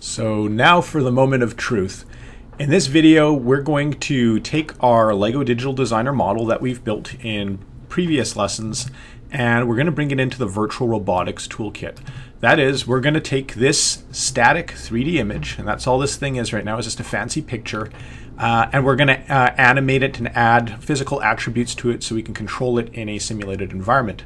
So now for the moment of truth. In this video, we're going to take our LEGO Digital Designer model that we've built in previous lessons and we're going to bring it into the Virtual Robotics Toolkit. That is, we're going to take this static 3D image, and that's all this thing is right now, is just a fancy picture, uh, and we're going to uh, animate it and add physical attributes to it so we can control it in a simulated environment.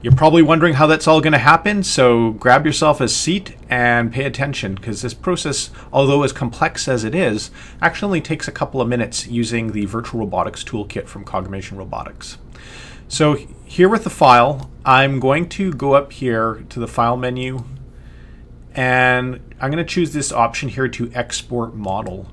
You're probably wondering how that's all going to happen, so grab yourself a seat and pay attention because this process, although as complex as it is, actually only takes a couple of minutes using the Virtual Robotics Toolkit from Cogmation Robotics. So here with the file, I'm going to go up here to the File menu and I'm going to choose this option here to export model.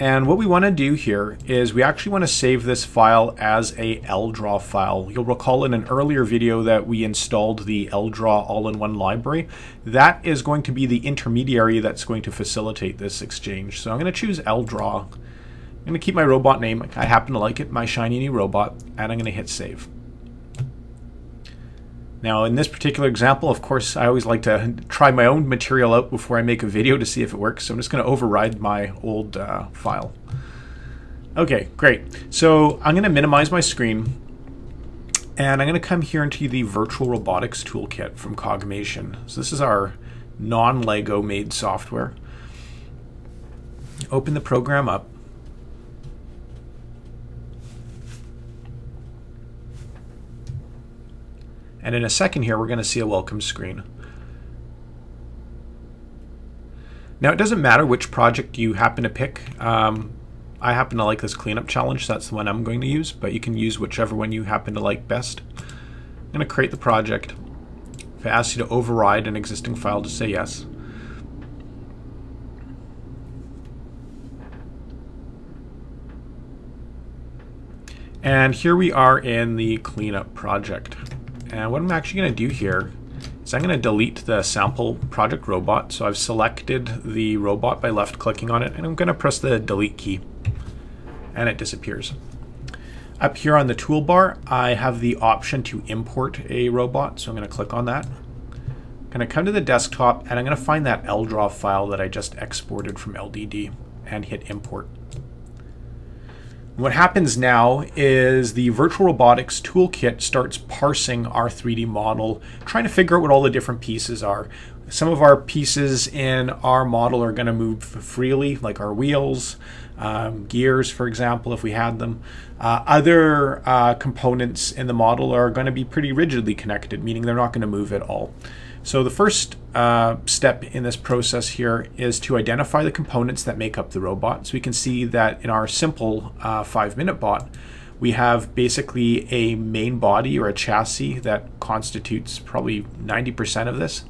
And what we want to do here is we actually want to save this file as a LDRAW file. You'll recall in an earlier video that we installed the LDRAW all-in-one library. That is going to be the intermediary that's going to facilitate this exchange. So I'm going to choose LDRAW. I'm going to keep my robot name. I happen to like it, my shiny new robot, and I'm going to hit save. Now in this particular example, of course, I always like to try my own material out before I make a video to see if it works. So I'm just going to override my old uh, file. Okay, great. So I'm going to minimize my screen and I'm going to come here into the Virtual Robotics Toolkit from Cogmation. So this is our non-LEGO made software. Open the program up. And in a second here, we're going to see a welcome screen. Now, it doesn't matter which project you happen to pick. Um, I happen to like this cleanup challenge, so that's the one I'm going to use, but you can use whichever one you happen to like best. I'm going to create the project. If I ask you to override an existing file, just say yes. And here we are in the cleanup project. And what I'm actually going to do here is I'm going to delete the sample project robot. So I've selected the robot by left clicking on it and I'm going to press the delete key and it disappears. Up here on the toolbar, I have the option to import a robot. So I'm going to click on that. I'm going to come to the desktop and I'm going to find that LDRAW file that I just exported from LDD and hit import. What happens now is the Virtual Robotics Toolkit starts parsing our 3D model, trying to figure out what all the different pieces are. Some of our pieces in our model are going to move freely, like our wheels, um, gears, for example, if we had them. Uh, other uh, components in the model are going to be pretty rigidly connected, meaning they're not going to move at all. So the first uh, step in this process here is to identify the components that make up the robot. So we can see that in our simple uh, five minute bot, we have basically a main body or a chassis that constitutes probably 90% of this.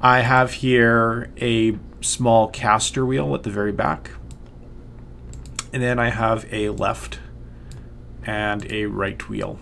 I have here a small caster wheel at the very back. And then I have a left and a right wheel.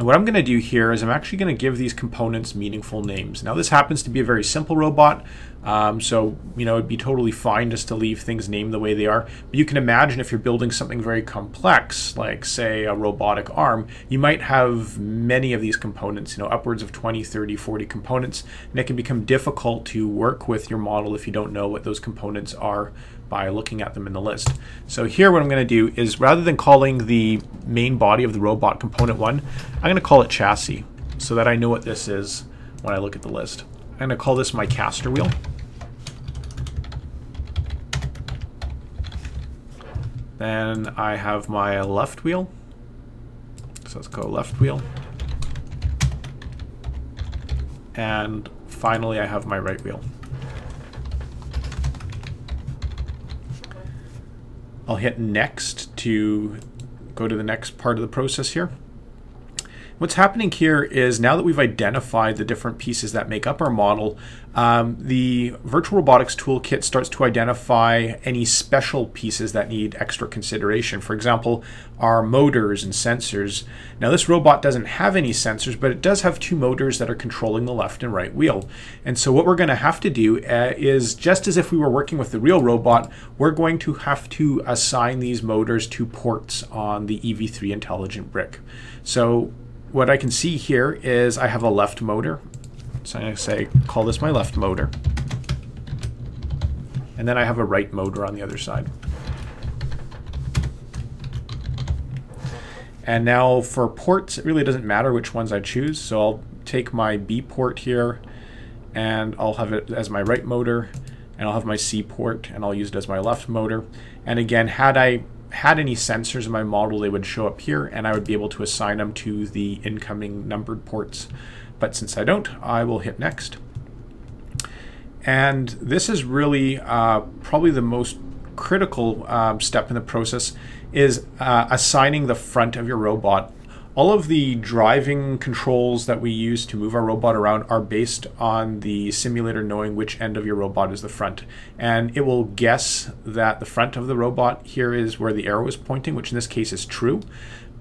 And what I'm going to do here is I'm actually going to give these components meaningful names. Now this happens to be a very simple robot, um, so you know it'd be totally fine just to leave things named the way they are. But you can imagine if you're building something very complex, like say a robotic arm, you might have many of these components, you know, upwards of 20, 30, 40 components, and it can become difficult to work with your model if you don't know what those components are by looking at them in the list. So here what I'm going to do is rather than calling the main body of the robot component 1, I'm going to call it chassis so that I know what this is when I look at the list. I'm going to call this my caster wheel. Then I have my left wheel. So let's go left wheel. And finally I have my right wheel. I'll hit next to go to the next part of the process here. What's happening here is now that we've identified the different pieces that make up our model, um, the Virtual Robotics Toolkit starts to identify any special pieces that need extra consideration. For example, our motors and sensors. Now this robot doesn't have any sensors, but it does have two motors that are controlling the left and right wheel. And so what we're going to have to do uh, is, just as if we were working with the real robot, we're going to have to assign these motors to ports on the EV3 intelligent brick. So what I can see here is I have a left motor. So I'm going to say, call this my left motor. And then I have a right motor on the other side. And now for ports, it really doesn't matter which ones I choose. So I'll take my B port here and I'll have it as my right motor and I'll have my C port and I'll use it as my left motor. And again, had I had any sensors in my model, they would show up here and I would be able to assign them to the incoming numbered ports. But since I don't, I will hit next. And this is really uh, probably the most critical um, step in the process is uh, assigning the front of your robot all of the driving controls that we use to move our robot around are based on the simulator knowing which end of your robot is the front. And it will guess that the front of the robot here is where the arrow is pointing, which in this case is true.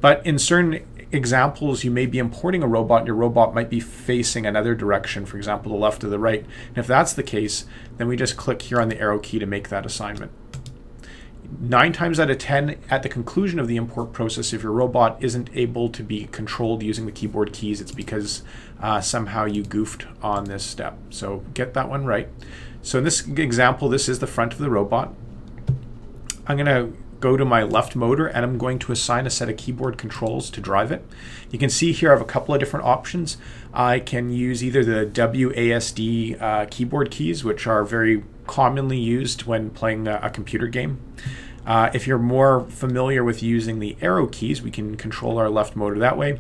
But in certain examples, you may be importing a robot and your robot might be facing another direction, for example, the left or the right. And if that's the case, then we just click here on the arrow key to make that assignment nine times out of ten, at the conclusion of the import process, if your robot isn't able to be controlled using the keyboard keys, it's because uh, somehow you goofed on this step. So get that one right. So in this example, this is the front of the robot. I'm going to go to my left motor and I'm going to assign a set of keyboard controls to drive it. You can see here I have a couple of different options. I can use either the WASD uh, keyboard keys, which are very commonly used when playing a, a computer game. Uh, if you're more familiar with using the arrow keys, we can control our left motor that way.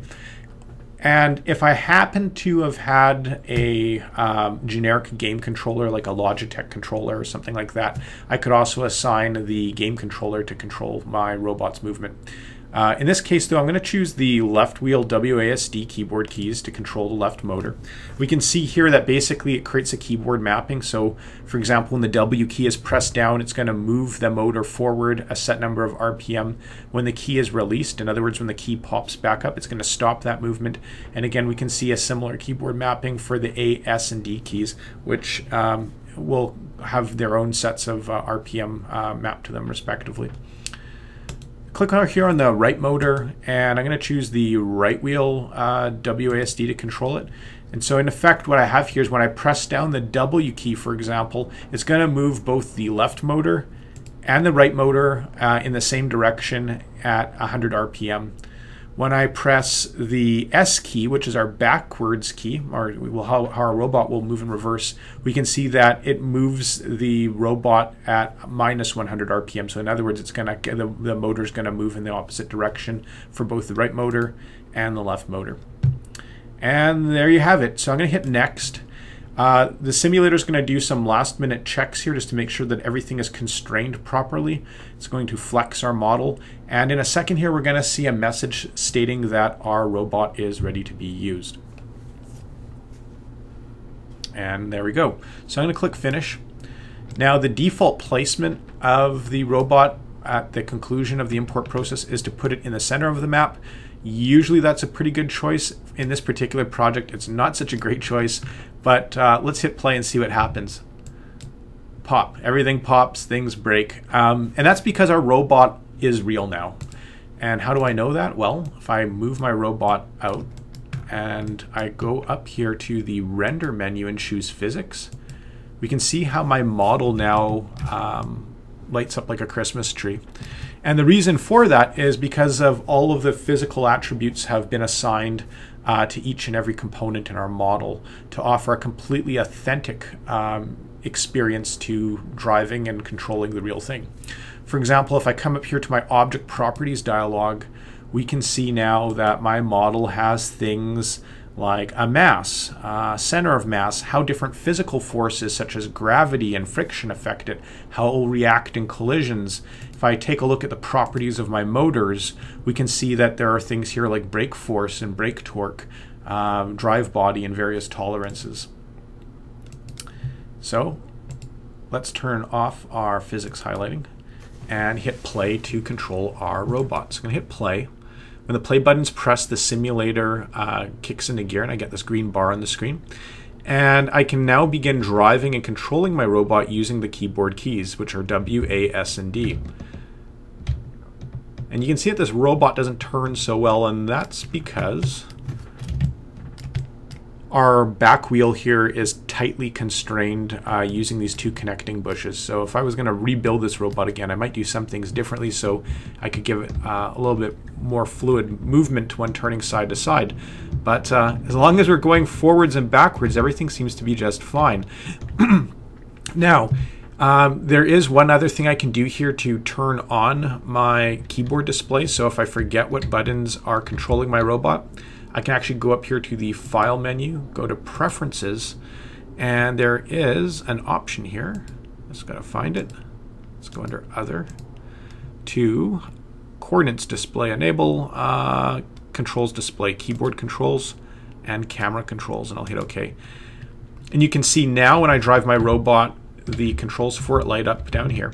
And if I happen to have had a um, generic game controller, like a Logitech controller or something like that, I could also assign the game controller to control my robot's movement. Uh, in this case, though, I'm going to choose the left wheel WASD keyboard keys to control the left motor. We can see here that basically it creates a keyboard mapping. So, for example, when the W key is pressed down, it's going to move the motor forward a set number of RPM. When the key is released, in other words, when the key pops back up, it's going to stop that movement. And again, we can see a similar keyboard mapping for the A, S, and D keys, which um, will have their own sets of uh, RPM uh, mapped to them respectively click on here on the right motor and I'm going to choose the right wheel uh, WASD to control it. And so in effect what I have here is when I press down the W key for example, it's going to move both the left motor and the right motor uh, in the same direction at 100 RPM. When I press the S key, which is our backwards key, or how, how our robot will move in reverse, we can see that it moves the robot at minus 100 RPM. So in other words, it's gonna the, the motor is gonna move in the opposite direction for both the right motor and the left motor. And there you have it. So I'm gonna hit next. Uh, the simulator is going to do some last minute checks here just to make sure that everything is constrained properly. It's going to flex our model. And in a second here, we're going to see a message stating that our robot is ready to be used. And there we go. So I'm going to click finish. Now the default placement of the robot at the conclusion of the import process is to put it in the center of the map. Usually that's a pretty good choice. In this particular project, it's not such a great choice, but uh, let's hit play and see what happens. Pop. Everything pops, things break. Um, and that's because our robot is real now. And how do I know that? Well, if I move my robot out and I go up here to the render menu and choose physics, we can see how my model now um, lights up like a Christmas tree. And the reason for that is because of all of the physical attributes have been assigned uh, to each and every component in our model to offer a completely authentic um, experience to driving and controlling the real thing. For example, if I come up here to my object properties dialog, we can see now that my model has things like a mass, uh, center of mass, how different physical forces such as gravity and friction affect it, how it will react in collisions. If I take a look at the properties of my motors, we can see that there are things here like brake force and brake torque, um, drive body, and various tolerances. So let's turn off our physics highlighting and hit play to control our robot. So I'm going to hit play. When the play button's pressed, the simulator uh, kicks into gear and I get this green bar on the screen. And I can now begin driving and controlling my robot using the keyboard keys, which are W, A, S, and D. And you can see that this robot doesn't turn so well, and that's because our back wheel here is tightly constrained uh, using these two connecting bushes. So if I was going to rebuild this robot again, I might do some things differently so I could give it uh, a little bit more fluid movement when turning side to side. But uh, as long as we're going forwards and backwards, everything seems to be just fine. now, um, there is one other thing I can do here to turn on my keyboard display. So if I forget what buttons are controlling my robot, I can actually go up here to the File menu, go to Preferences, and there is an option here. Just gotta find it. Let's go under Other to Coordinates Display Enable, uh, Controls Display, Keyboard Controls, and Camera Controls, and I'll hit OK. And you can see now when I drive my robot, the controls for it light up down here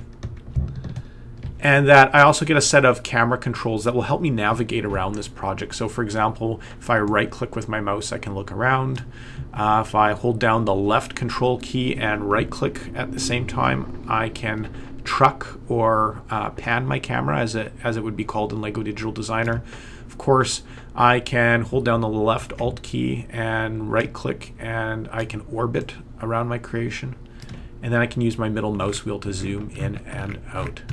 and that I also get a set of camera controls that will help me navigate around this project. So for example, if I right click with my mouse, I can look around. Uh, if I hold down the left control key and right click at the same time, I can truck or uh, pan my camera as it, as it would be called in LEGO Digital Designer. Of course, I can hold down the left alt key and right click and I can orbit around my creation. And then I can use my middle mouse wheel to zoom in and out.